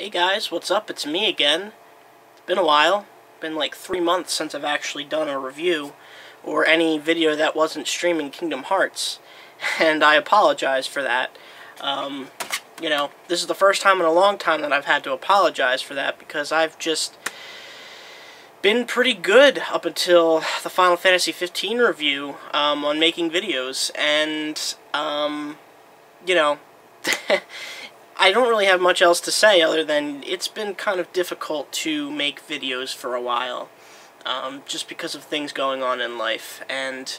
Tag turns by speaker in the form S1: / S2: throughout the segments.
S1: Hey guys, what's up? It's me again. It's been a while. Been like three months since I've actually done a review or any video that wasn't streaming Kingdom Hearts. And I apologize for that. Um, you know, this is the first time in a long time that I've had to apologize for that because I've just been pretty good up until the Final Fantasy 15 review um, on making videos. And, um, you know... I don't really have much else to say other than it's been kind of difficult to make videos for a while. Um, just because of things going on in life. And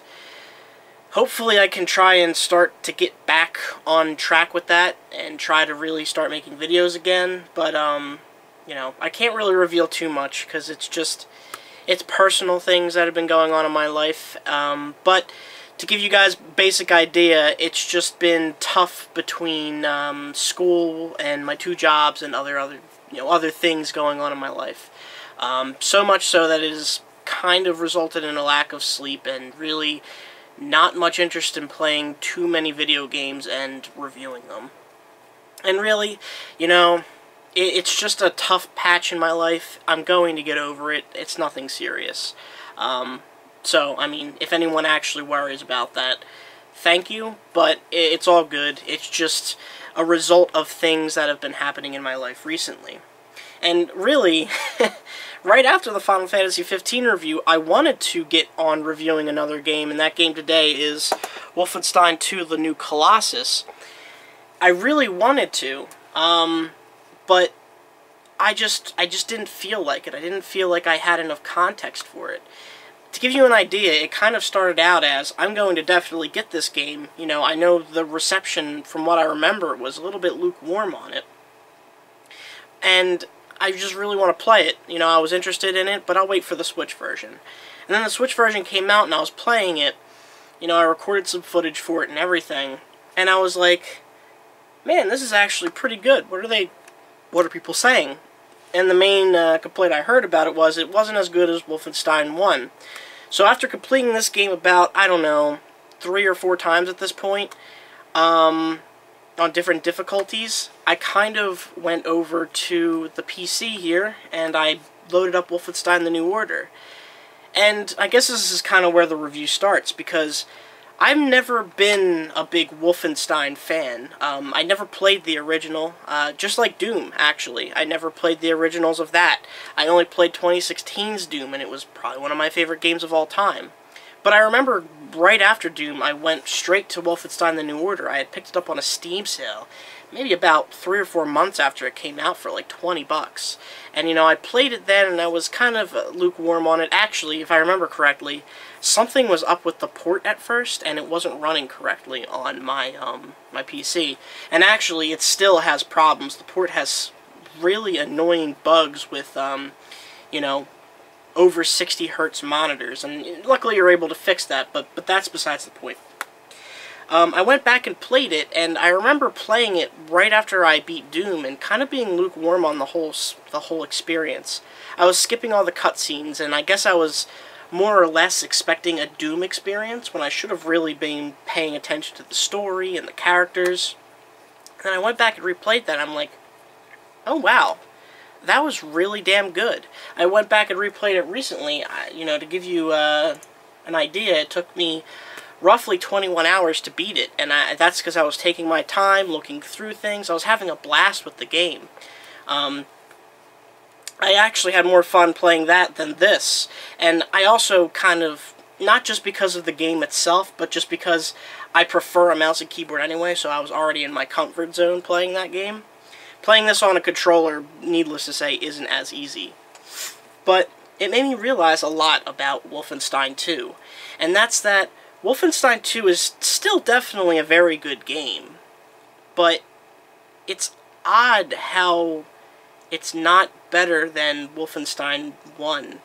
S1: hopefully I can try and start to get back on track with that and try to really start making videos again. But, um, you know, I can't really reveal too much because it's just, it's personal things that have been going on in my life. Um, but to give you guys basic idea, it's just been tough between um, school and my two jobs and other other you know other things going on in my life. Um, so much so that it has kind of resulted in a lack of sleep and really not much interest in playing too many video games and reviewing them. And really, you know, it, it's just a tough patch in my life. I'm going to get over it. It's nothing serious. Um, so, I mean, if anyone actually worries about that, thank you, but it's all good. It's just a result of things that have been happening in my life recently. And really, right after the Final Fantasy 15 review, I wanted to get on reviewing another game, and that game today is Wolfenstein 2 The New Colossus. I really wanted to, um, but I just I just didn't feel like it. I didn't feel like I had enough context for it to give you an idea, it kind of started out as, I'm going to definitely get this game. You know, I know the reception, from what I remember, was a little bit lukewarm on it. And I just really want to play it. You know, I was interested in it, but I'll wait for the Switch version. And then the Switch version came out, and I was playing it. You know, I recorded some footage for it and everything. And I was like, man, this is actually pretty good. What are they, what are people saying? And the main uh, complaint I heard about it was it wasn't as good as Wolfenstein 1. So after completing this game about, I don't know, three or four times at this point, um, on different difficulties, I kind of went over to the PC here, and I loaded up Wolfenstein The New Order. And I guess this is kind of where the review starts, because I've never been a big Wolfenstein fan. Um, I never played the original, uh, just like Doom, actually. I never played the originals of that. I only played 2016's Doom, and it was probably one of my favorite games of all time. But I remember right after Doom, I went straight to Wolfenstein The New Order. I had picked it up on a Steam sale, maybe about three or four months after it came out for like 20 bucks. And, you know, I played it then, and I was kind of lukewarm on it. Actually, if I remember correctly, something was up with the port at first, and it wasn't running correctly on my um, my PC. And actually, it still has problems. The port has really annoying bugs with, um, you know, over 60 hertz monitors, and luckily you're able to fix that. But but that's besides the point. Um, I went back and played it, and I remember playing it right after I beat Doom, and kind of being lukewarm on the whole the whole experience. I was skipping all the cutscenes, and I guess I was more or less expecting a Doom experience when I should have really been paying attention to the story and the characters. And I went back and replayed that, and I'm like, oh wow, that was really damn good. I went back and replayed it recently, you know, to give you uh, an idea, it took me roughly 21 hours to beat it, and I, that's because I was taking my time, looking through things, I was having a blast with the game. Um, I actually had more fun playing that than this. And I also kind of, not just because of the game itself, but just because I prefer a mouse and keyboard anyway, so I was already in my comfort zone playing that game. Playing this on a controller, needless to say, isn't as easy. But it made me realize a lot about Wolfenstein 2. And that's that Wolfenstein 2 is still definitely a very good game. But it's odd how it's not better than Wolfenstein 1.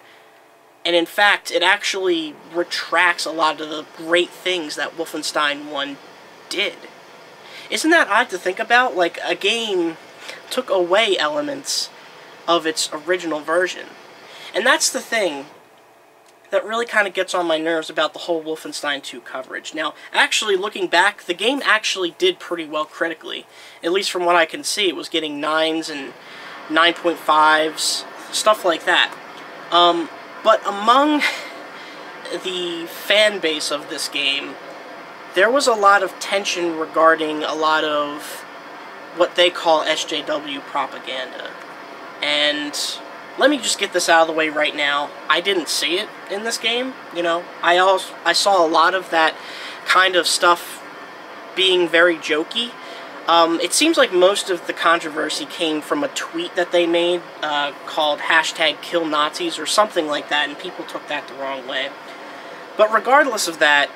S1: And in fact, it actually retracts a lot of the great things that Wolfenstein 1 did. Isn't that odd to think about? Like, a game took away elements of its original version. And that's the thing that really kind of gets on my nerves about the whole Wolfenstein 2 coverage. Now, actually, looking back, the game actually did pretty well critically. At least from what I can see, it was getting 9s and 9.5s, stuff like that. Um, but among the fan base of this game, there was a lot of tension regarding a lot of what they call SJW propaganda. And let me just get this out of the way right now. I didn't see it in this game, you know. I also I saw a lot of that kind of stuff being very jokey. Um, it seems like most of the controversy came from a tweet that they made uh, called hashtag kill Nazis or something like that, and people took that the wrong way. But regardless of that,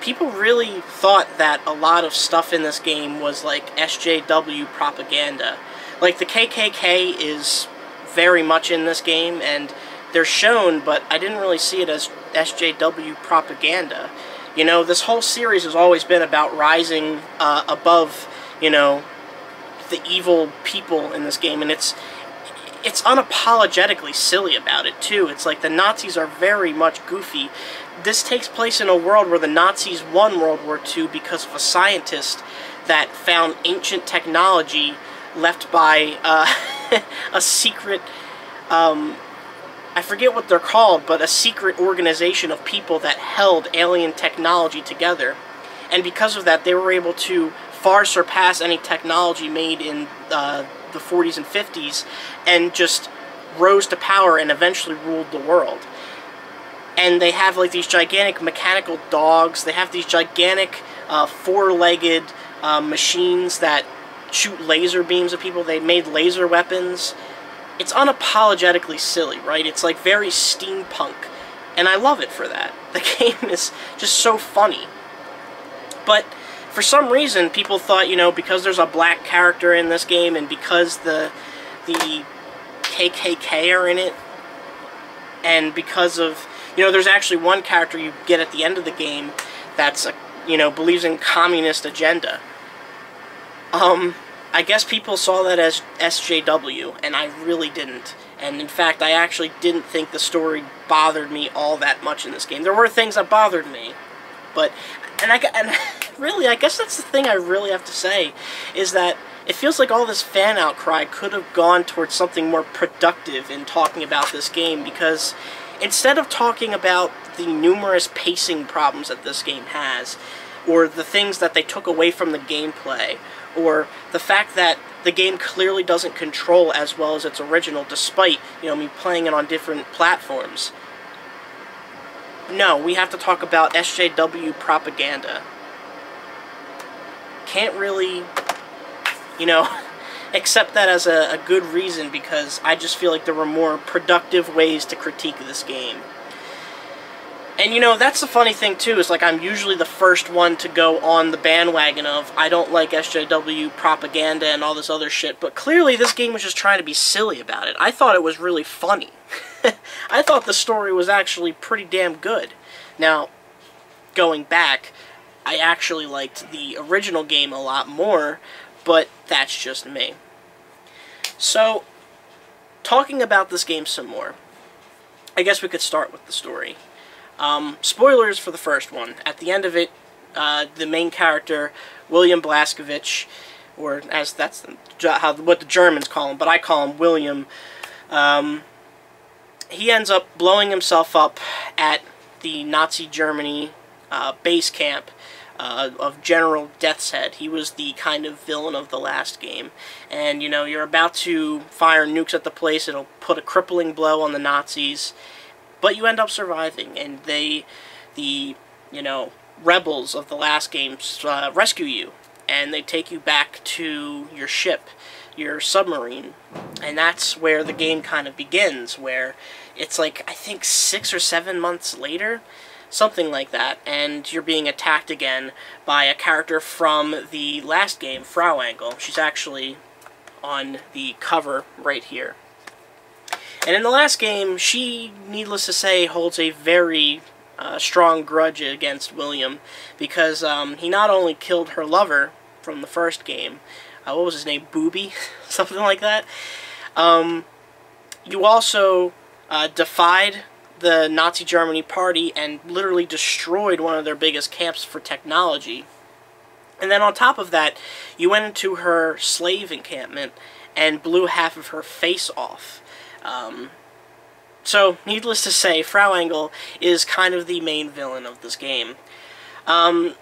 S1: people really thought that a lot of stuff in this game was like SJW propaganda. Like the KKK is very much in this game, and they're shown, but I didn't really see it as SJW propaganda. You know, this whole series has always been about rising uh, above, you know, the evil people in this game, and it's it's unapologetically silly about it too. It's like the Nazis are very much goofy. This takes place in a world where the Nazis won World War II because of a scientist that found ancient technology left by uh, a secret um, I forget what they're called, but a secret organization of people that held alien technology together. And because of that, they were able to far surpass any technology made in uh, the 40s and 50s and just rose to power and eventually ruled the world. And they have like these gigantic mechanical dogs, they have these gigantic uh, four-legged uh, machines that shoot laser beams at people, they made laser weapons, it's unapologetically silly, right? It's like very steampunk, and I love it for that. The game is just so funny. But for some reason, people thought, you know, because there's a black character in this game, and because the the KKK are in it, and because of, you know, there's actually one character you get at the end of the game that's, a, you know, believes in communist agenda. Um, I guess people saw that as SJW, and I really didn't. And in fact, I actually didn't think the story bothered me all that much in this game. There were things that bothered me, but and I got, and really, I guess that's the thing I really have to say is that it feels like all this fan outcry could have gone towards something more productive in talking about this game because instead of talking about the numerous pacing problems that this game has, or the things that they took away from the gameplay, or the fact that the game clearly doesn't control as well as its original, despite, you know, me playing it on different platforms. No, we have to talk about SJW propaganda. Can't really, you know, accept that as a, a good reason because I just feel like there were more productive ways to critique this game. And you know, that's the funny thing too, is like I'm usually the first one to go on the bandwagon of I don't like SJW propaganda and all this other shit, but clearly this game was just trying to be silly about it. I thought it was really funny. I thought the story was actually pretty damn good. Now, going back, I actually liked the original game a lot more, but that's just me. So, talking about this game some more, I guess we could start with the story. Um, spoilers for the first one. At the end of it, uh, the main character, William Blazkowicz, or as that's the, how what the Germans call him, but I call him William. Um, he ends up blowing himself up at the Nazi Germany uh, base camp uh, of General Deathshead. He was the kind of villain of the last game. And, you know, you're about to fire nukes at the place. It'll put a crippling blow on the Nazis but you end up surviving, and they, the, you know, rebels of the last game uh, rescue you, and they take you back to your ship, your submarine, and that's where the game kind of begins, where it's like, I think six or seven months later, something like that, and you're being attacked again by a character from the last game, Frau Engel. She's actually on the cover right here. And in the last game, she, needless to say, holds a very uh, strong grudge against William because um, he not only killed her lover from the first game, uh, what was his name, Bubi, something like that. Um, you also uh, defied the Nazi Germany party and literally destroyed one of their biggest camps for technology. And then on top of that, you went into her slave encampment and blew half of her face off. Um, so, needless to say, Frau Engel is kind of the main villain of this game. Um,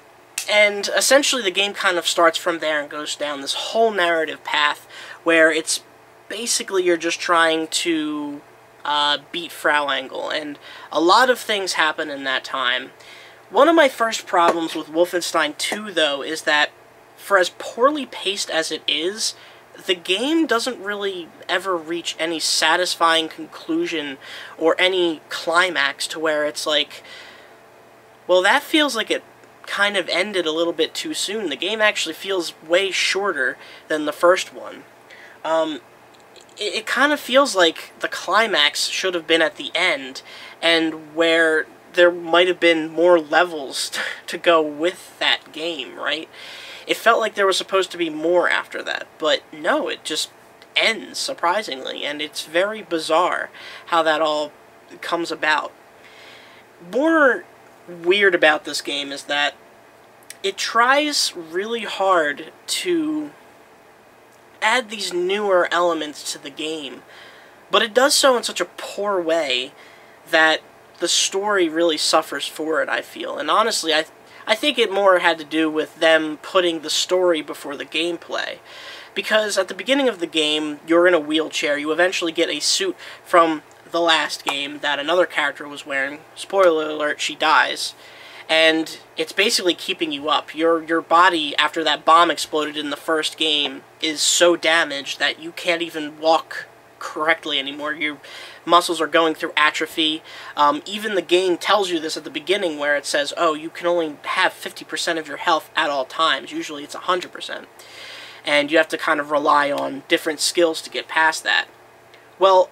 S1: and essentially the game kind of starts from there and goes down this whole narrative path where it's basically you're just trying to uh, beat Frau Engel, and a lot of things happen in that time. One of my first problems with Wolfenstein 2, though, is that for as poorly paced as it is, the game doesn't really ever reach any satisfying conclusion or any climax to where it's like, well, that feels like it kind of ended a little bit too soon. The game actually feels way shorter than the first one. Um, it, it kind of feels like the climax should have been at the end, and where there might have been more levels to go with that game, right? It felt like there was supposed to be more after that, but no, it just ends, surprisingly, and it's very bizarre how that all comes about. More weird about this game is that it tries really hard to add these newer elements to the game, but it does so in such a poor way that the story really suffers for it, I feel. And honestly, I I think it more had to do with them putting the story before the gameplay. Because at the beginning of the game, you're in a wheelchair. You eventually get a suit from the last game that another character was wearing. Spoiler alert, she dies and it's basically keeping you up. Your your body after that bomb exploded in the first game is so damaged that you can't even walk correctly anymore. Your muscles are going through atrophy. Um, even the game tells you this at the beginning where it says, oh, you can only have 50% of your health at all times. Usually it's 100%. And you have to kind of rely on different skills to get past that. Well,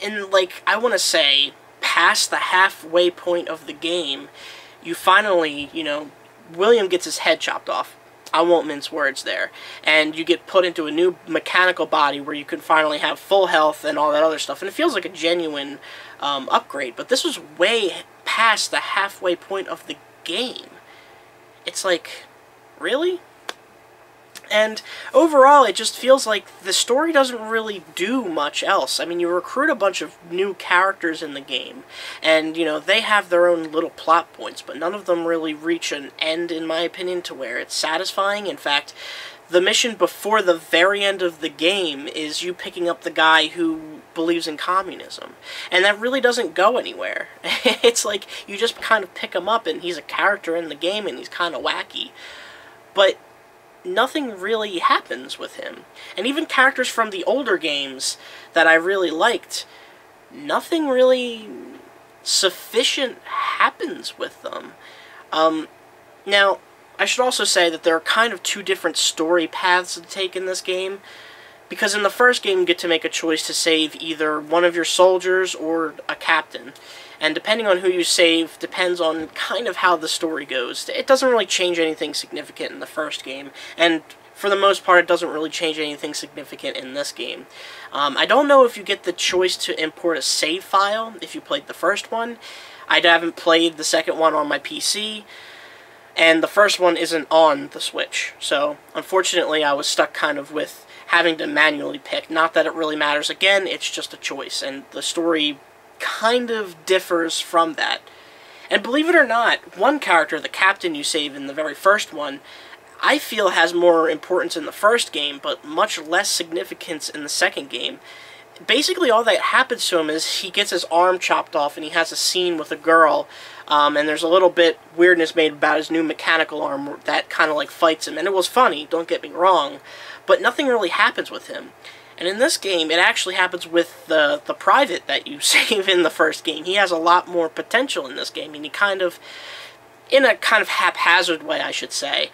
S1: in, like, I want to say, past the halfway point of the game, you finally, you know, William gets his head chopped off. I won't mince words there. And you get put into a new mechanical body where you can finally have full health and all that other stuff. And it feels like a genuine um, upgrade. But this was way past the halfway point of the game. It's like, really? And overall, it just feels like the story doesn't really do much else. I mean, you recruit a bunch of new characters in the game, and, you know, they have their own little plot points, but none of them really reach an end, in my opinion, to where it's satisfying. In fact, the mission before the very end of the game is you picking up the guy who believes in communism. And that really doesn't go anywhere. it's like you just kind of pick him up and he's a character in the game and he's kind of wacky. But nothing really happens with him. And even characters from the older games that I really liked, nothing really sufficient happens with them. Um, now, I should also say that there are kind of two different story paths to take in this game. Because in the first game, you get to make a choice to save either one of your soldiers or a captain. And depending on who you save, depends on kind of how the story goes. It doesn't really change anything significant in the first game, and for the most part, it doesn't really change anything significant in this game. Um, I don't know if you get the choice to import a save file if you played the first one. I haven't played the second one on my PC, and the first one isn't on the Switch. So, unfortunately, I was stuck kind of with having to manually pick. Not that it really matters. Again, it's just a choice, and the story kind of differs from that. And believe it or not, one character, the captain you save in the very first one, I feel has more importance in the first game, but much less significance in the second game. Basically, all that happens to him is he gets his arm chopped off and he has a scene with a girl, um, and there's a little bit weirdness made about his new mechanical arm that kind of like fights him. And it was funny, don't get me wrong, but nothing really happens with him. And in this game, it actually happens with the, the private that you save in the first game. He has a lot more potential in this game, and he kind of, in a kind of haphazard way, I should say,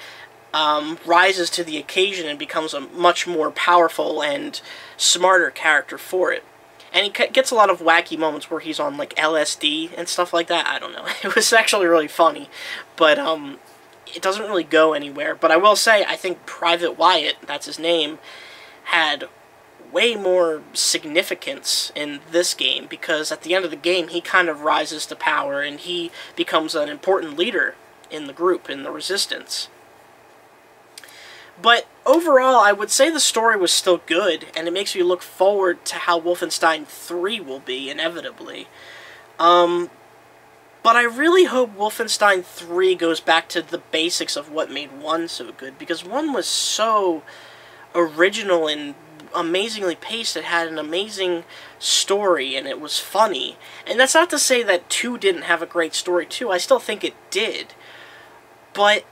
S1: um, rises to the occasion and becomes a much more powerful and smarter character for it. And he gets a lot of wacky moments where he's on, like, LSD and stuff like that. I don't know. It was actually really funny. But, um, it doesn't really go anywhere. But I will say, I think Private Wyatt, that's his name, had way more significance in this game because at the end of the game he kind of rises to power and he becomes an important leader in the group, in the resistance. But overall, I would say the story was still good, and it makes me look forward to how Wolfenstein 3 will be, inevitably. Um, but I really hope Wolfenstein 3 goes back to the basics of what made 1 so good, because 1 was so original and amazingly paced. It had an amazing story, and it was funny. And that's not to say that 2 didn't have a great story, too. I still think it did. But,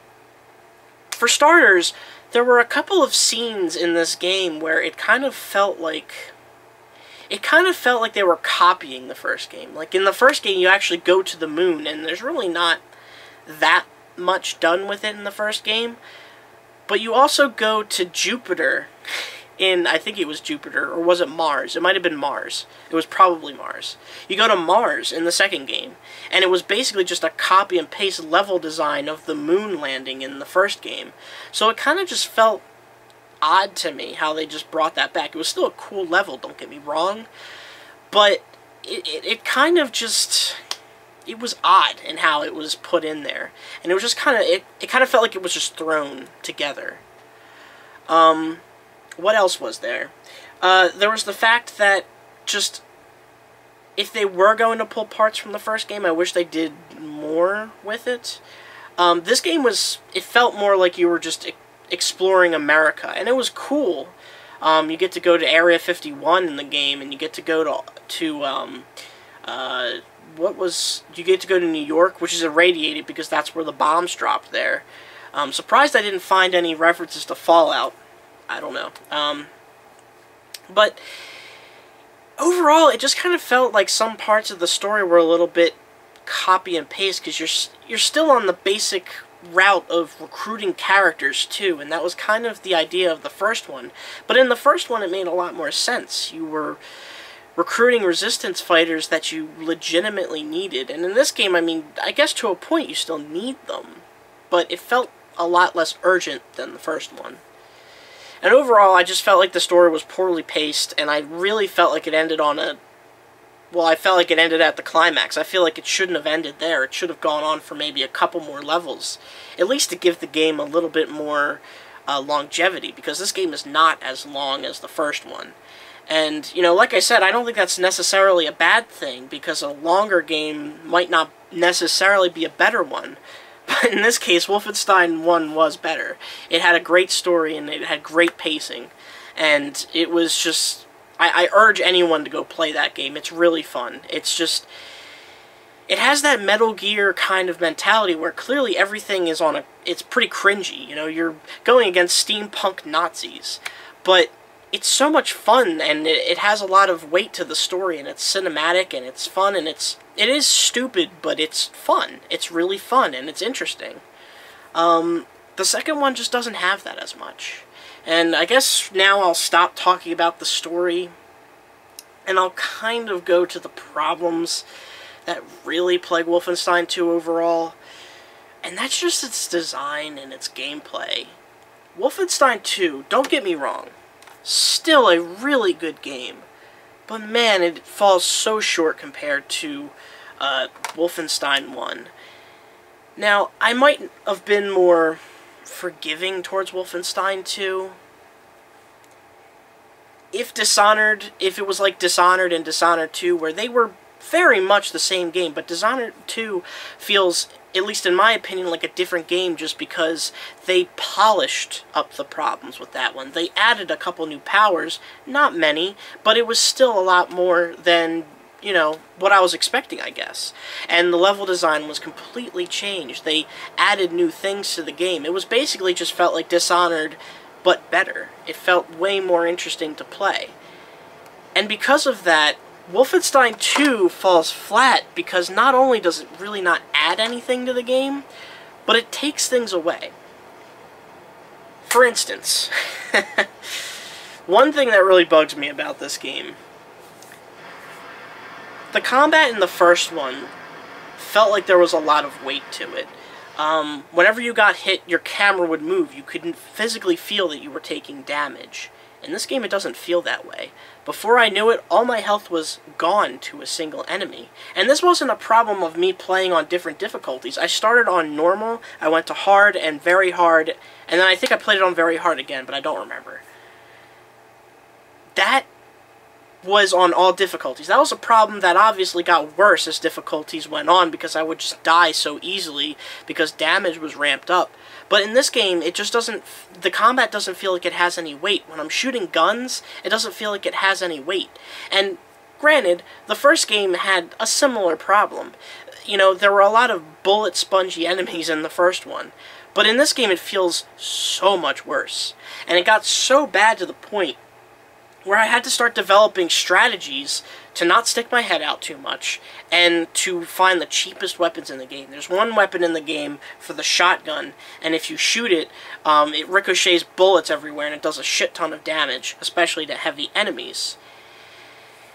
S1: for starters, there were a couple of scenes in this game where it kind of felt like it kind of felt like they were copying the first game. Like in the first game you actually go to the moon and there's really not that much done with it in the first game. But you also go to Jupiter in, I think it was Jupiter, or was it Mars? It might have been Mars. It was probably Mars. You go to Mars in the second game, and it was basically just a copy and paste level design of the moon landing in the first game. So it kind of just felt odd to me how they just brought that back. It was still a cool level, don't get me wrong, but it, it, it kind of just it was odd in how it was put in there and it was just kind of it, it kind of felt like it was just thrown together um what else was there? Uh, there was the fact that just if they were going to pull parts from the first game, I wish they did more with it. Um, this game was, it felt more like you were just exploring America, and it was cool. Um, you get to go to Area 51 in the game, and you get to go to, to um, uh, what was, you get to go to New York, which is irradiated because that's where the bombs dropped there. I'm surprised I didn't find any references to Fallout. I don't know. Um, but overall, it just kind of felt like some parts of the story were a little bit copy and paste because you're you're still on the basic route of recruiting characters too, and that was kind of the idea of the first one. But in the first one, it made a lot more sense. You were recruiting resistance fighters that you legitimately needed, and in this game, I mean, I guess to a point you still need them, but it felt a lot less urgent than the first one. And overall, I just felt like the story was poorly paced, and I really felt like it ended on a... Well, I felt like it ended at the climax. I feel like it shouldn't have ended there. It should have gone on for maybe a couple more levels. At least to give the game a little bit more uh, longevity, because this game is not as long as the first one. And, you know, like I said, I don't think that's necessarily a bad thing, because a longer game might not necessarily be a better one. But in this case, Wolfenstein 1 was better. It had a great story and it had great pacing. And it was just... I, I urge anyone to go play that game. It's really fun. It's just... It has that Metal Gear kind of mentality where clearly everything is on a... It's pretty cringy, you know? You're going against steampunk Nazis. But it's so much fun and it, it, has a lot of weight to the story and it's cinematic and it's fun and it's it is stupid but it's fun it's really fun and it's interesting um, the second one just doesn't have that as much and i guess now i'll stop talking about the story and i'll kind of go to the problems that really plague wolfenstein 2 overall and that's just its design and its gameplay wolfenstein 2 don't get me wrong Still a really good game. But man, it falls so short compared to uh, Wolfenstein 1. Now, I might have been more forgiving towards Wolfenstein 2. If Dishonored, if it was like Dishonored and Dishonored 2, where they were very much the same game, but Dishonored 2 feels at least in my opinion, like a different game just because they polished up the problems with that one. They added a couple new powers, not many, but it was still a lot more than, you know, what I was expecting, I guess. And the level design was completely changed. They added new things to the game. It was basically just felt like Dishonored, but better. It felt way more interesting to play. And because of that, Wolfenstein 2 falls flat because not only does it really not add anything to the game, but it takes things away. For instance, one thing that really bugs me about this game, the combat in the first one felt like there was a lot of weight to it. Um, whenever you got hit, your camera would move. You couldn't physically feel that you were taking damage. In this game, it doesn't feel that way. Before I knew it, all my health was gone to a single enemy. And this wasn't a problem of me playing on different difficulties. I started on normal, I went to hard and very hard, and then I think I played it on very hard again, but I don't remember. That was on all difficulties. That was a problem that obviously got worse as difficulties went on because I would just die so easily because damage was ramped up. But in this game, it just doesn't, the combat doesn't feel like it has any weight. When I'm shooting guns, it doesn't feel like it has any weight. And granted, the first game had a similar problem. You know, there were a lot of bullet spongy enemies in the first one. But in this game, it feels so much worse. And it got so bad to the point where I had to start developing strategies to not stick my head out too much and to find the cheapest weapons in the game. There's one weapon in the game for the shotgun, and if you shoot it, um, it ricochets bullets everywhere and it does a shit ton of damage, especially to heavy enemies.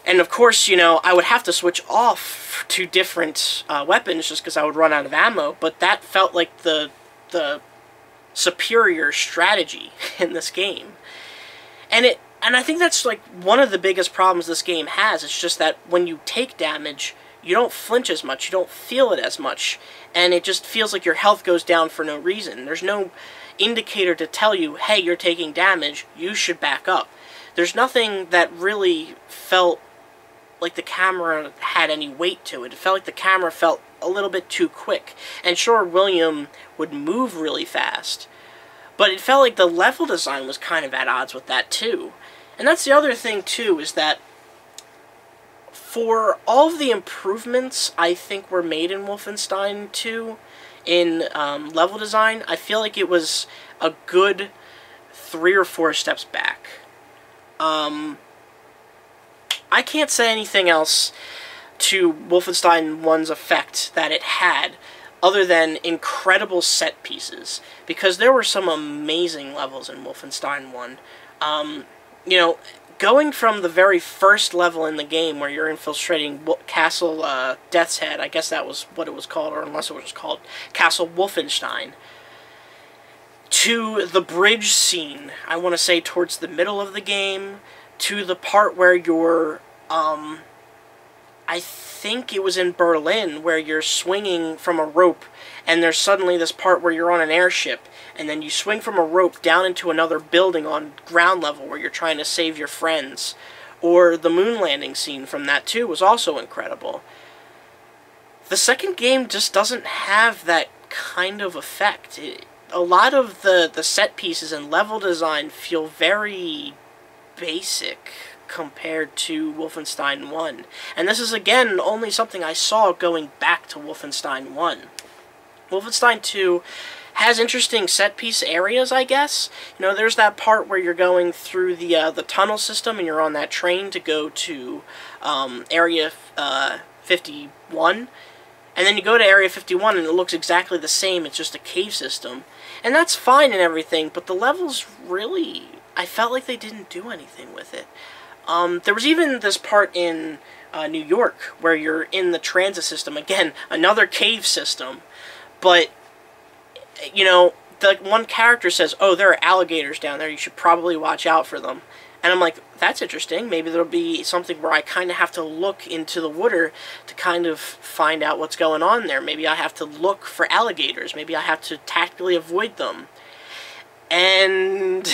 S1: And of course, you know, I would have to switch off to different uh, weapons just because I would run out of ammo, but that felt like the, the superior strategy in this game. And it and I think that's like one of the biggest problems this game has. It's just that when you take damage, you don't flinch as much, you don't feel it as much, and it just feels like your health goes down for no reason. There's no indicator to tell you, hey, you're taking damage, you should back up. There's nothing that really felt like the camera had any weight to it. It felt like the camera felt a little bit too quick. And sure, William would move really fast, but it felt like the level design was kind of at odds with that too. And that's the other thing, too, is that for all of the improvements I think were made in Wolfenstein 2 in um, level design, I feel like it was a good three or four steps back. Um, I can't say anything else to Wolfenstein 1's effect that it had other than incredible set pieces because there were some amazing levels in Wolfenstein 1. Um, you know, going from the very first level in the game where you're infiltrating Castle uh, Deathshead, I guess that was what it was called, or unless it was called Castle Wolfenstein, to the bridge scene, I want to say towards the middle of the game, to the part where you're, um, I think it was in Berlin, where you're swinging from a rope, and there's suddenly this part where you're on an airship, and then you swing from a rope down into another building on ground level where you're trying to save your friends. Or the moon landing scene from that too was also incredible. The second game just doesn't have that kind of effect. It, a lot of the, the set pieces and level design feel very basic compared to Wolfenstein 1. And this is again only something I saw going back to Wolfenstein 1. Wolfenstein 2 has interesting set piece areas, I guess. You know, there's that part where you're going through the uh, the tunnel system and you're on that train to go to um, Area uh, 51. And then you go to Area 51 and it looks exactly the same, it's just a cave system. And that's fine and everything, but the levels really, I felt like they didn't do anything with it. Um, there was even this part in uh, New York where you're in the transit system, again, another cave system, but you know, the one character says, "Oh, there are alligators down there. You should probably watch out for them." And I'm like, "That's interesting. Maybe there'll be something where I kind of have to look into the water to kind of find out what's going on there. Maybe I have to look for alligators. Maybe I have to tactically avoid them." And,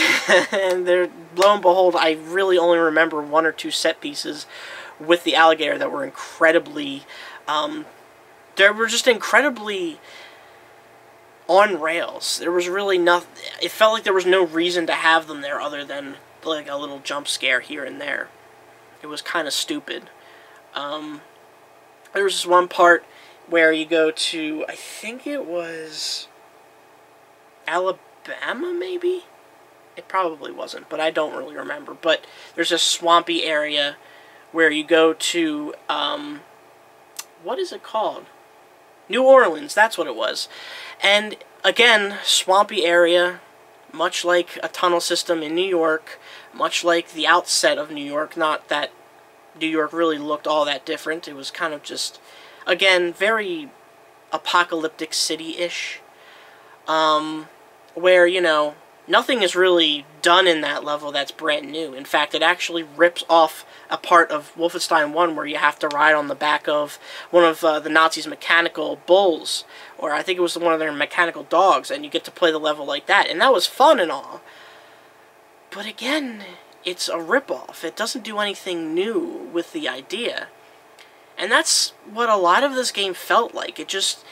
S1: and there, lo and behold, I really only remember one or two set pieces with the alligator that were incredibly, um, they were just incredibly on rails. There was really nothing. It felt like there was no reason to have them there other than like a little jump scare here and there. It was kind of stupid. Um, there was this one part where you go to, I think it was Alabama, maybe? It probably wasn't, but I don't really remember. But there's a swampy area where you go to, um, what is it called? New Orleans, that's what it was. And again, swampy area, much like a tunnel system in New York, much like the outset of New York, not that New York really looked all that different. It was kind of just, again, very apocalyptic city-ish. Um, where, you know, nothing is really done in that level that's brand new. In fact, it actually rips off a part of Wolfenstein 1 where you have to ride on the back of one of uh, the Nazis' mechanical bulls, or I think it was one of their mechanical dogs, and you get to play the level like that. And that was fun and all. But again, it's a ripoff. It doesn't do anything new with the idea. And that's what a lot of this game felt like. It just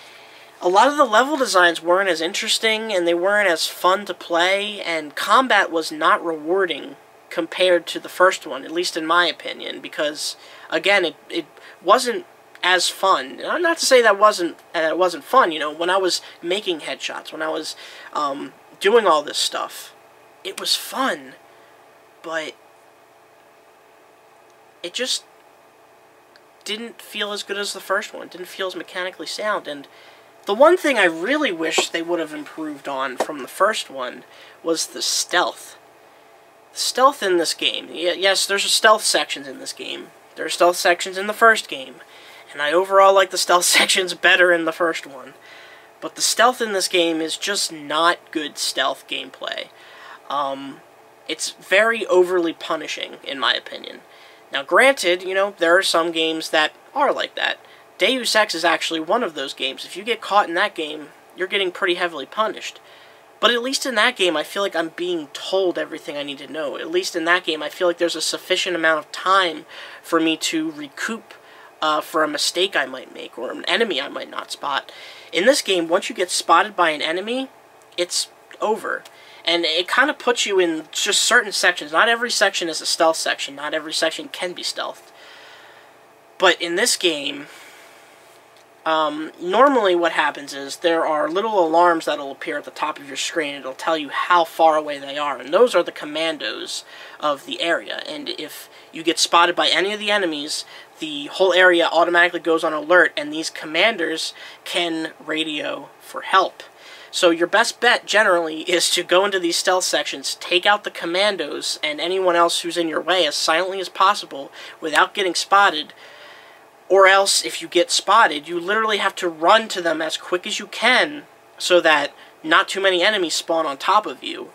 S1: a lot of the level designs weren't as interesting and they weren't as fun to play and combat was not rewarding compared to the first one at least in my opinion because again it, it wasn't as fun not to say that wasn't that wasn't fun you know when I was making headshots when I was um, doing all this stuff it was fun but it just didn't feel as good as the first one. It didn't feel as mechanically sound. And the one thing I really wish they would have improved on from the first one was the stealth. Stealth in this game. Yes, there's stealth sections in this game. There are stealth sections in the first game. And I overall like the stealth sections better in the first one. But the stealth in this game is just not good stealth gameplay. Um, it's very overly punishing, in my opinion. Now, granted, you know, there are some games that are like that. Deus Ex is actually one of those games. If you get caught in that game, you're getting pretty heavily punished. But at least in that game, I feel like I'm being told everything I need to know. At least in that game, I feel like there's a sufficient amount of time for me to recoup uh, for a mistake I might make or an enemy I might not spot. In this game, once you get spotted by an enemy, it's over. And it kind of puts you in just certain sections. Not every section is a stealth section. Not every section can be stealthed. But in this game, um, normally what happens is there are little alarms that will appear at the top of your screen. It'll tell you how far away they are. And those are the commandos of the area. And if you get spotted by any of the enemies, the whole area automatically goes on alert. And these commanders can radio for help. So your best bet, generally, is to go into these stealth sections, take out the commandos and anyone else who's in your way as silently as possible without getting spotted. Or else, if you get spotted, you literally have to run to them as quick as you can so that not too many enemies spawn on top of you.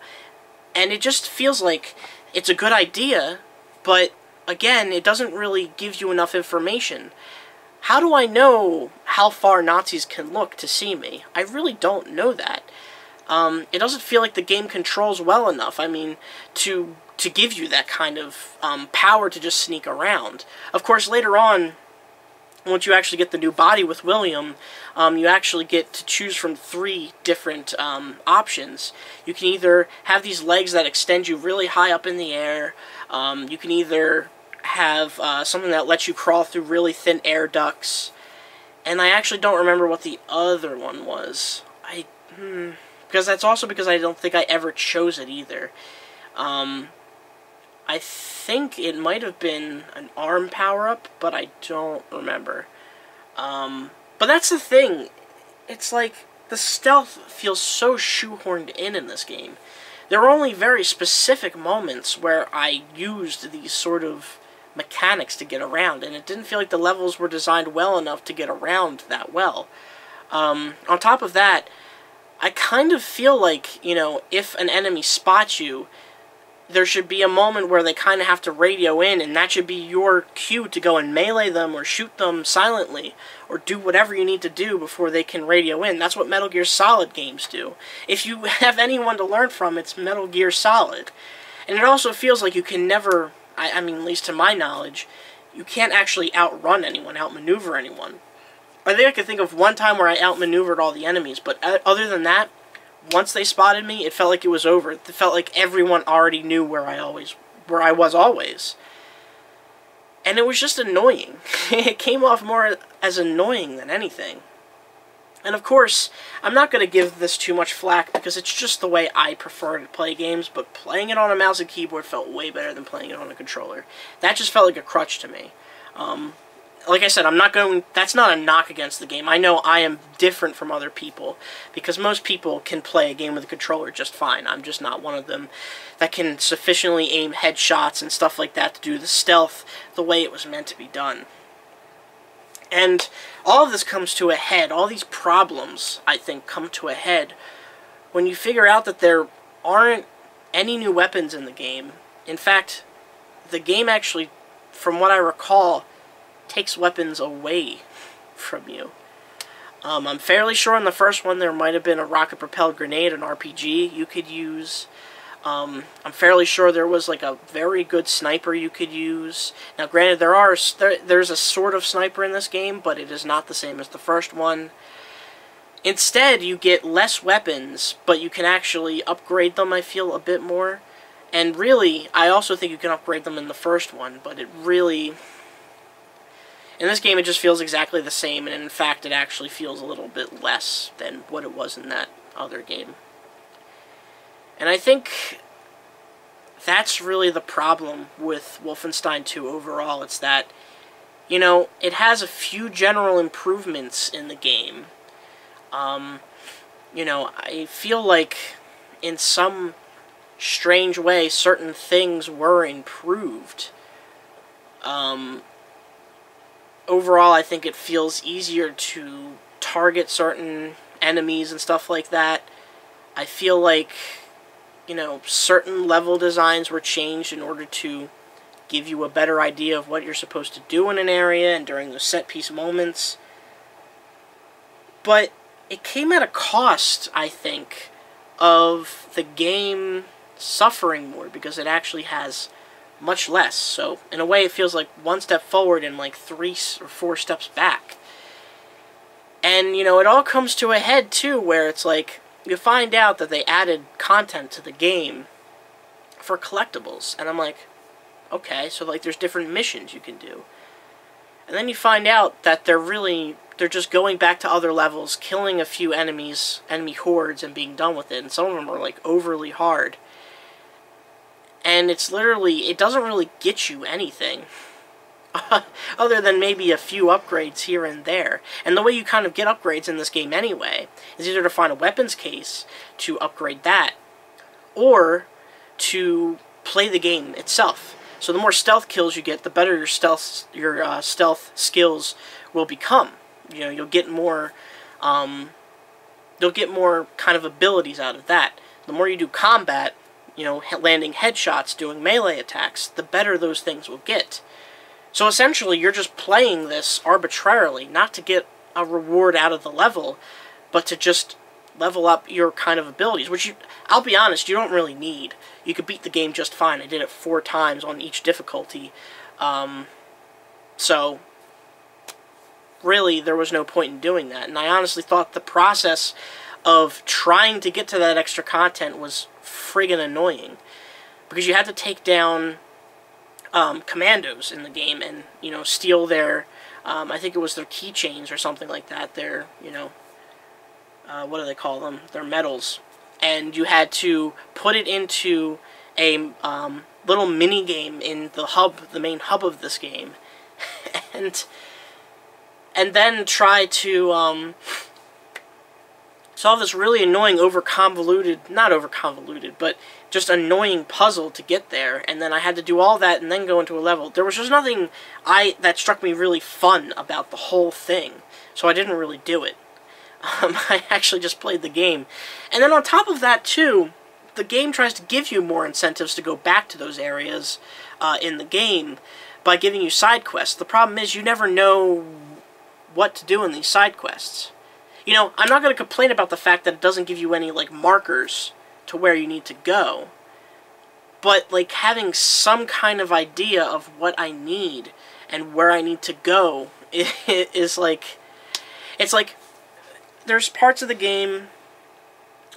S1: And it just feels like it's a good idea, but again, it doesn't really give you enough information. How do I know how far Nazis can look to see me? I really don't know that. Um, it doesn't feel like the game controls well enough. I mean, to to give you that kind of um, power to just sneak around. Of course, later on, once you actually get the new body with William, um, you actually get to choose from three different um, options. You can either have these legs that extend you really high up in the air. Um, you can either have uh, something that lets you crawl through really thin air ducts. And I actually don't remember what the other one was. I hmm, because that's also because I don't think I ever chose it either. Um, I think it might have been an arm power-up, but I don't remember. Um, but that's the thing. It's like the stealth feels so shoehorned in in this game. There were only very specific moments where I used these sort of mechanics to get around, and it didn't feel like the levels were designed well enough to get around that well. Um, on top of that, I kind of feel like, you know, if an enemy spots you, there should be a moment where they kind of have to radio in, and that should be your cue to go and melee them or shoot them silently, or do whatever you need to do before they can radio in. That's what Metal Gear Solid games do. If you have anyone to learn from, it's Metal Gear Solid. And it also feels like you can never I, I mean, at least to my knowledge, you can't actually outrun anyone, outmaneuver anyone. I think I could think of one time where I outmaneuvered all the enemies, but uh, other than that, once they spotted me, it felt like it was over. It felt like everyone already knew where I always, where I was always. And it was just annoying. it came off more as annoying than anything. And of course, I'm not going to give this too much flack because it's just the way I prefer to play games, but playing it on a mouse and keyboard felt way better than playing it on a controller. That just felt like a crutch to me. Um, like I said, I'm not going, that's not a knock against the game. I know I am different from other people, because most people can play a game with a controller just fine. I'm just not one of them that can sufficiently aim headshots and stuff like that to do the stealth the way it was meant to be done. And all of this comes to a head, all these problems, I think, come to a head when you figure out that there aren't any new weapons in the game. In fact, the game actually, from what I recall, takes weapons away from you. Um, I'm fairly sure in the first one there might have been a rocket-propelled grenade, an RPG you could use. Um, I'm fairly sure there was like a very good sniper you could use. Now, granted, there are there, there's a sort of sniper in this game, but it is not the same as the first one. Instead, you get less weapons, but you can actually upgrade them, I feel, a bit more. And really, I also think you can upgrade them in the first one, but it really... In this game, it just feels exactly the same, and in fact, it actually feels a little bit less than what it was in that other game. And I think that's really the problem with Wolfenstein 2 overall. It's that, you know, it has a few general improvements in the game. Um, you know, I feel like in some strange way, certain things were improved. Um, overall, I think it feels easier to target certain enemies and stuff like that. I feel like, you know, certain level designs were changed in order to give you a better idea of what you're supposed to do in an area and during the set piece moments. But it came at a cost, I think, of the game suffering more because it actually has much less. So, in a way, it feels like one step forward and like three or four steps back. And, you know, it all comes to a head, too, where it's like you find out that they added content to the game for collectibles. And I'm like, okay, so like there's different missions you can do. And then you find out that they're really they're just going back to other levels, killing a few enemies, enemy hordes, and being done with it. And some of them are like overly hard. And it's literally, it doesn't really get you anything. other than maybe a few upgrades here and there. And the way you kind of get upgrades in this game anyway is either to find a weapons case to upgrade that, or to play the game itself. So the more stealth kills you get, the better your stealth your uh, stealth skills will become. You know, you'll get more, um, you'll get more kind of abilities out of that. The more you do combat, you know, landing headshots, doing melee attacks, the better those things will get. So essentially, you're just playing this arbitrarily, not to get a reward out of the level, but to just level up your kind of abilities, which you, I'll be honest, you don't really need. You could beat the game just fine. I did it four times on each difficulty. Um, so, really, there was no point in doing that. And I honestly thought the process of trying to get to that extra content was friggin' annoying. Because you had to take down um, commandos in the game and, you know, steal their, um, I think it was their keychains or something like that, their, you know, uh, what do they call them? Their medals. And you had to put it into a um, little mini game in the hub, the main hub of this game, and and then try to um, solve this really annoying, over convoluted, not over convoluted, but just annoying puzzle to get there. And then I had to do all that and then go into a level. There was just nothing I that struck me really fun about the whole thing, so I didn't really do it. Um, I actually just played the game. And then on top of that, too, the game tries to give you more incentives to go back to those areas uh, in the game by giving you side quests. The problem is you never know what to do in these side quests. You know, I'm not going to complain about the fact that it doesn't give you any, like, markers to where you need to go. But, like, having some kind of idea of what I need and where I need to go is, like... It's like there's parts of the game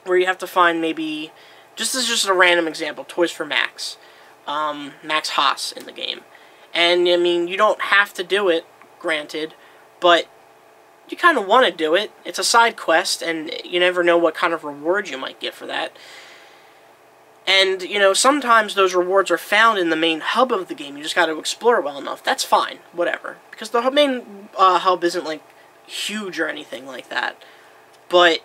S1: where you have to find maybe, just as just a random example, Toys for Max. Um, Max Hass in the game. And, I mean, you don't have to do it, granted, but you kind of want to do it. It's a side quest, and you never know what kind of reward you might get for that. And, you know, sometimes those rewards are found in the main hub of the game. You just got to explore well enough. That's fine. Whatever. Because the main uh, hub isn't, like, huge or anything like that. But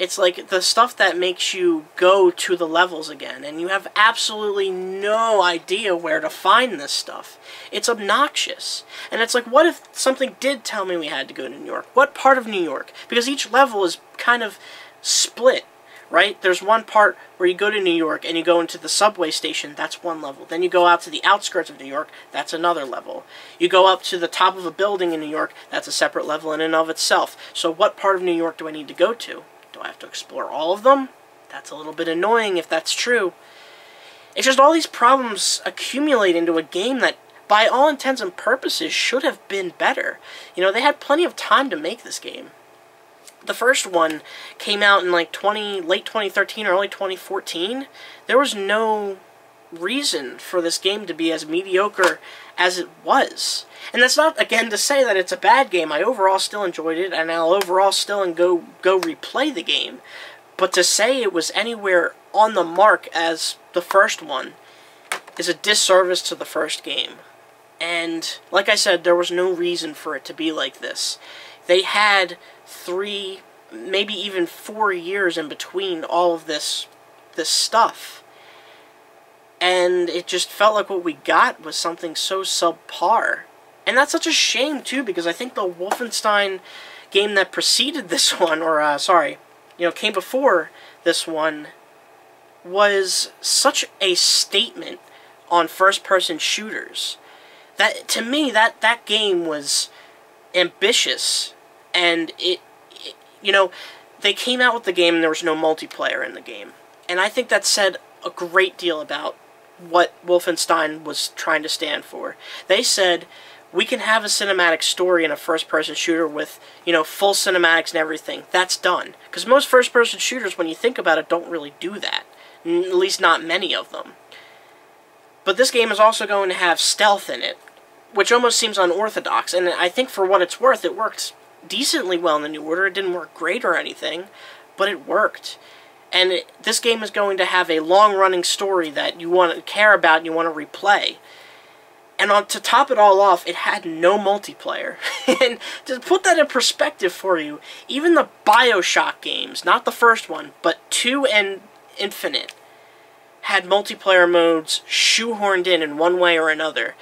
S1: it's like the stuff that makes you go to the levels again, and you have absolutely no idea where to find this stuff. It's obnoxious. And it's like, what if something did tell me we had to go to New York? What part of New York? Because each level is kind of split, right? There's one part where you go to New York and you go into the subway station, that's one level. Then you go out to the outskirts of New York, that's another level. You go up to the top of a building in New York, that's a separate level in and of itself. So what part of New York do I need to go to? I have to explore all of them? That's a little bit annoying if that's true. It's just all these problems accumulate into a game that, by all intents and purposes, should have been better. You know, they had plenty of time to make this game the first one came out in like 20 late 2013 or early 2014 there was no reason for this game to be as mediocre as it was. And that's not again to say that it's a bad game. I overall still enjoyed it and i'll overall still and go go replay the game. But to say it was anywhere on the mark as the first one is a disservice to the first game. And like i said there was no reason for it to be like this. They had three, maybe even four years in between all of this this stuff. And it just felt like what we got was something so subpar. And that's such a shame, too, because I think the Wolfenstein game that preceded this one, or, uh, sorry, you know, came before this one, was such a statement on first-person shooters. That, to me, that, that game was ambitious and it, it, you know, they came out with the game and there was no multiplayer in the game. And I think that said a great deal about what Wolfenstein was trying to stand for. They said, we can have a cinematic story in a first-person shooter with, you know, full cinematics and everything. That's done. Because most first-person shooters, when you think about it, don't really do that. at least not many of them. But this game is also going to have stealth in it, which almost seems unorthodox. And I think for what it's worth, it worked decently well in the New Order. It didn't work great or anything, but it worked. And it, this game is going to have a long-running story that you want to care about and you want to replay. And on, to top it all off, it had no multiplayer. and to put that in perspective for you, even the Bioshock games, not the first one, but 2 and Infinite, had multiplayer modes shoehorned in in one way or another.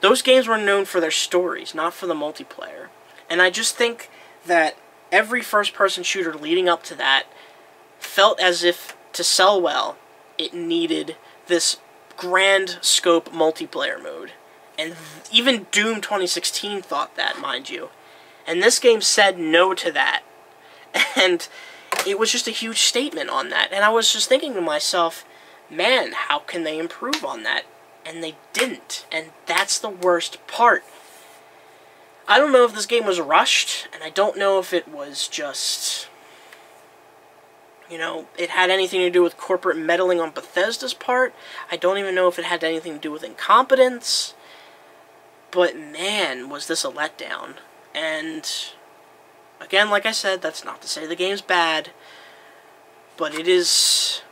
S1: Those games were known for their stories, not for the multiplayer. And I just think that every first person shooter leading up to that felt as if to sell well, it needed this grand scope multiplayer mode. And even Doom 2016 thought that, mind you. And this game said no to that. And it was just a huge statement on that. And I was just thinking to myself, man, how can they improve on that? And they didn't. And that's the worst part. I don't know if this game was rushed, and I don't know if it was just... You know, it had anything to do with corporate meddling on Bethesda's part. I don't even know if it had anything to do with incompetence. But man, was this a letdown. And again, like I said, that's not to say the game's bad, but it is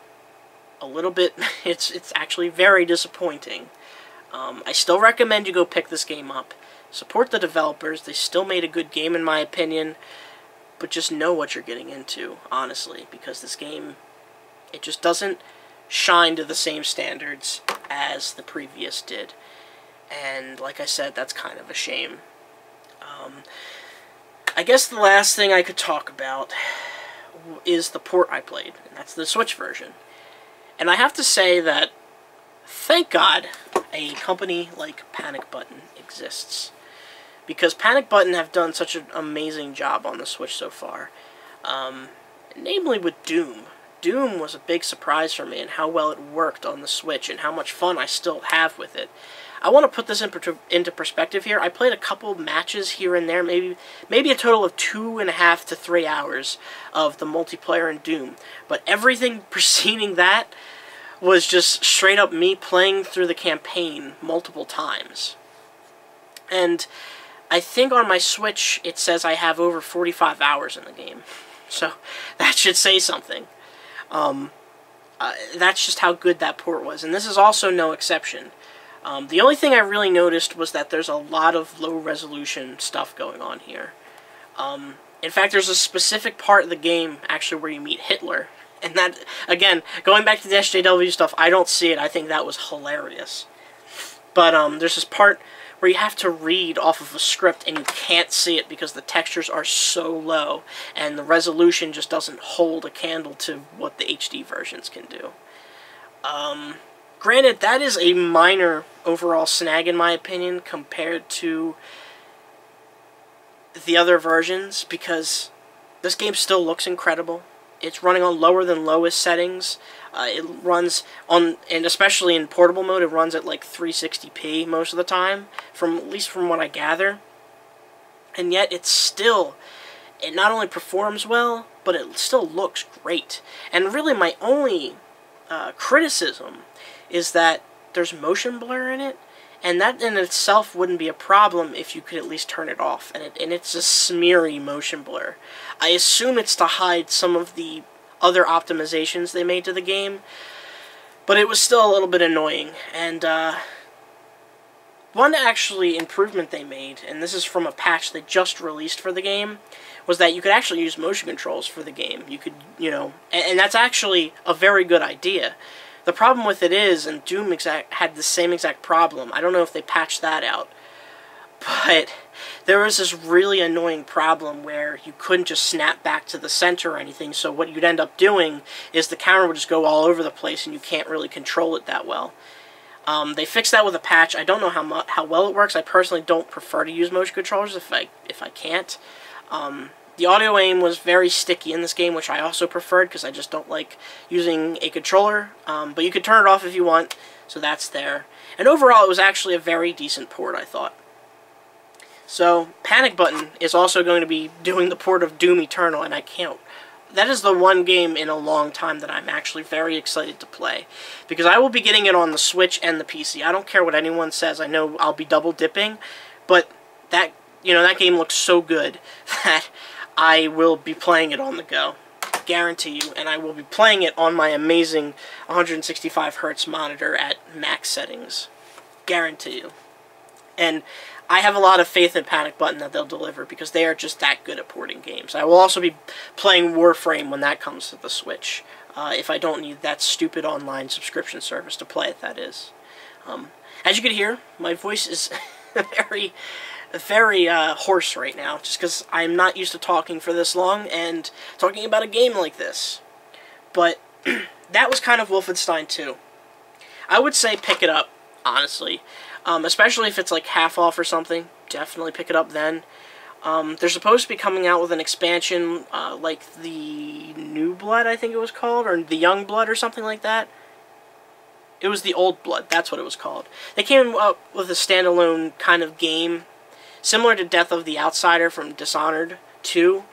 S1: a little bit, it's, it's actually very disappointing. Um, I still recommend you go pick this game up. Support the developers. They still made a good game in my opinion. But just know what you're getting into, honestly. Because this game, it just doesn't shine to the same standards as the previous did. And like I said, that's kind of a shame. Um, I guess the last thing I could talk about is the port I played. And that's the Switch version. And I have to say that, thank God, a company like Panic Button exists because Panic Button have done such an amazing job on the Switch so far. Um, namely with Doom. Doom was a big surprise for me and how well it worked on the Switch and how much fun I still have with it. I want to put this in into perspective here. I played a couple matches here and there, maybe maybe a total of two and a half to three hours of the multiplayer in Doom. But everything preceding that was just straight up me playing through the campaign multiple times. And I think on my Switch it says I have over 45 hours in the game. So that should say something. Um, uh, that's just how good that port was. And this is also no exception. Um, the only thing I really noticed was that there's a lot of low resolution stuff going on here. Um, in fact, there's a specific part of the game actually where you meet Hitler. And that, again, going back to the SJW stuff, I don't see it. I think that was hilarious. But um, there's this part where you have to read off of a script and you can't see it because the textures are so low and the resolution just doesn't hold a candle to what the HD versions can do. Um, granted, that is a minor overall snag in my opinion compared to the other versions because this game still looks incredible. It's running on lower than lowest settings. Uh, it runs on, and especially in portable mode, it runs at like 360p most of the time, from at least from what I gather. And yet, it's still, it not only performs well, but it still looks great. And really, my only uh, criticism is that there's motion blur in it, and that in itself wouldn't be a problem if you could at least turn it off. And, it, and it's a smeary motion blur. I assume it's to hide some of the other optimizations they made to the game, but it was still a little bit annoying. And uh, one actually improvement they made, and this is from a patch they just released for the game, was that you could actually use motion controls for the game. You could, you know, and, and that's actually a very good idea. The problem with it is, and Doom exact, had the same exact problem. I don't know if they patched that out. But there was this really annoying problem where you couldn't just snap back to the center or anything, so what you'd end up doing is the camera would just go all over the place and you can't really control it that well. Um, they fixed that with a patch. I don't know how how well it works. I personally don't prefer to use motion controllers if I if I can't. Um, the auto aim was very sticky in this game, which I also preferred because I just don't like using a controller. Um, but you could turn it off if you want, so that's there. And overall, it was actually a very decent port, I thought. So, Panic Button is also going to be doing the port of Doom Eternal, and I can't... That is the one game in a long time that I'm actually very excited to play. Because I will be getting it on the Switch and the PC. I don't care what anyone says. I know I'll be double dipping, but that, you know, that game looks so good that I will be playing it on the go. Guarantee you. And I will be playing it on my amazing 165 hertz monitor at max settings. Guarantee you. And I have a lot of faith in Panic Button that they'll deliver because they are just that good at porting games. I will also be playing Warframe when that comes to the Switch, uh, if I don't need that stupid online subscription service to play it, that is. Um, as you can hear, my voice is very, very uh, hoarse right now, just because I'm not used to talking for this long and talking about a game like this. But that was kind of Wolfenstein 2. I would say pick it up, honestly. Um, especially if it's like half off or something. Definitely pick it up then. Um, they're supposed to be coming out with an expansion, uh, like the New Blood, I think it was called, or the Young Blood, or something like that. It was the Old Blood, that's what it was called. They came up with a standalone kind of game, similar to Death of the Outsider from Dishonored 2.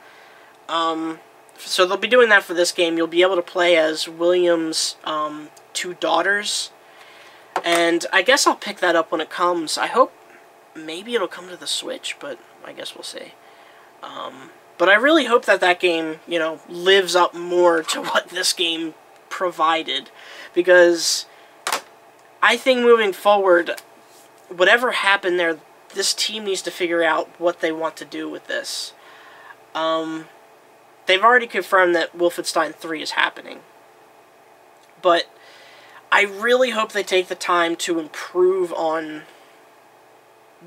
S1: Um, so they'll be doing that for this game. You'll be able to play as William's um, two daughters, and I guess I'll pick that up when it comes. I hope maybe it'll come to the Switch, but I guess we'll see. Um, but I really hope that that game, you know, lives up more to what this game provided. Because I think moving forward, whatever happened there, this team needs to figure out what they want to do with this. Um, they've already confirmed that Wolfenstein 3 is happening. But I really hope they take the time to improve on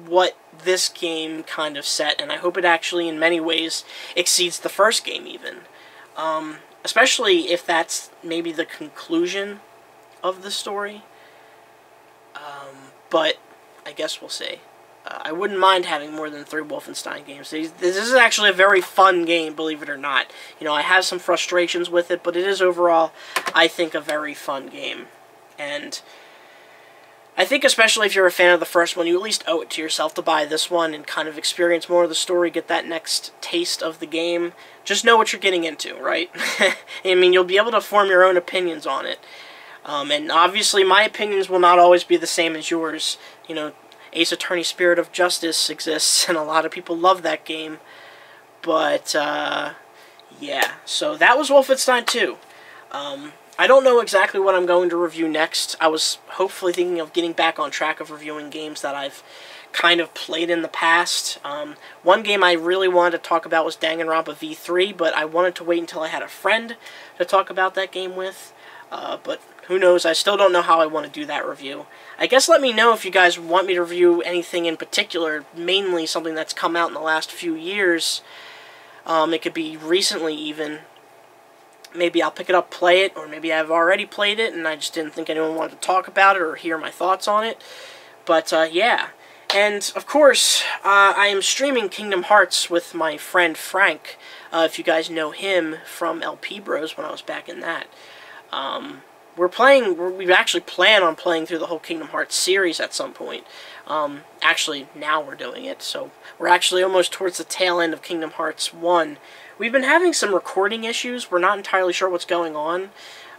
S1: what this game kind of set, and I hope it actually, in many ways, exceeds the first game, even. Um, especially if that's maybe the conclusion of the story. Um, but I guess we'll see. I wouldn't mind having more than three Wolfenstein games. This is actually a very fun game, believe it or not. You know, I have some frustrations with it, but it is overall, I think, a very fun game. And I think especially if you're a fan of the first one, you at least owe it to yourself to buy this one and kind of experience more of the story, get that next taste of the game. Just know what you're getting into, right? I mean, you'll be able to form your own opinions on it. Um, and obviously, my opinions will not always be the same as yours. You know, Ace Attorney Spirit of Justice exists, and a lot of people love that game. But, uh, yeah. So that was Wolfenstein 2. Um, I don't know exactly what I'm going to review next. I was hopefully thinking of getting back on track of reviewing games that I've kind of played in the past. Um, one game I really wanted to talk about was Danganronpa V3, but I wanted to wait until I had a friend to talk about that game with. Uh, but who knows? I still don't know how I want to do that review. I guess let me know if you guys want me to review anything in particular, mainly something that's come out in the last few years. Um, it could be recently even. Maybe I'll pick it up, play it, or maybe I've already played it and I just didn't think anyone wanted to talk about it or hear my thoughts on it. But, uh, yeah. And, of course, uh, I am streaming Kingdom Hearts with my friend Frank, uh, if you guys know him from LP Bros when I was back in that. Um, we're playing, we actually plan on playing through the whole Kingdom Hearts series at some point. Um, actually, now we're doing it, so we're actually almost towards the tail end of Kingdom Hearts 1. We've been having some recording issues. We're not entirely sure what's going on,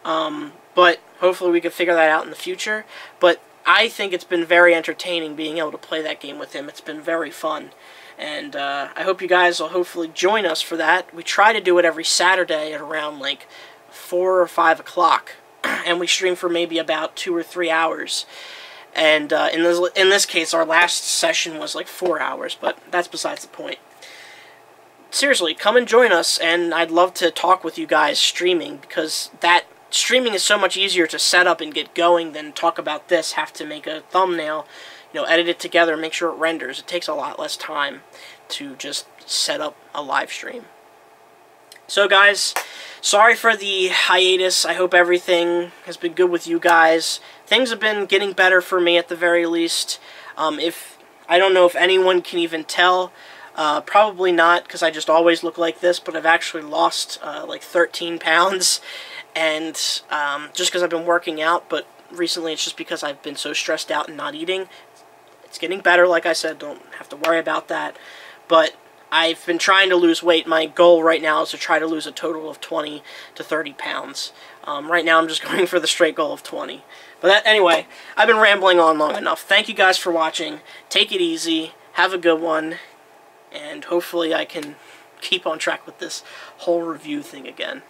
S1: um, but hopefully we can figure that out in the future. But I think it's been very entertaining being able to play that game with him. It's been very fun. And uh, I hope you guys will hopefully join us for that. We try to do it every Saturday at around like 4 or 5 o'clock. And we stream for maybe about 2 or 3 hours. And uh, in, this, in this case, our last session was like 4 hours, but that's besides the point. Seriously, come and join us, and I'd love to talk with you guys streaming, because that streaming is so much easier to set up and get going than talk about this, have to make a thumbnail, you know, edit it together, make sure it renders. It takes a lot less time to just set up a live stream. So guys, sorry for the hiatus. I hope everything has been good with you guys. Things have been getting better for me at the very least. Um, if I don't know if anyone can even tell, uh, probably not because I just always look like this, but I've actually lost uh, like 13 pounds and um, just because I've been working out, but recently it's just because I've been so stressed out and not eating. It's getting better, like I said, don't have to worry about that. But I've been trying to lose weight. My goal right now is to try to lose a total of 20 to 30 pounds. Um, right now I'm just going for the straight goal of 20. But that, anyway, I've been rambling on long enough. Thank you guys for watching. Take it easy. Have a good one. And hopefully I can keep on track with this whole review thing again.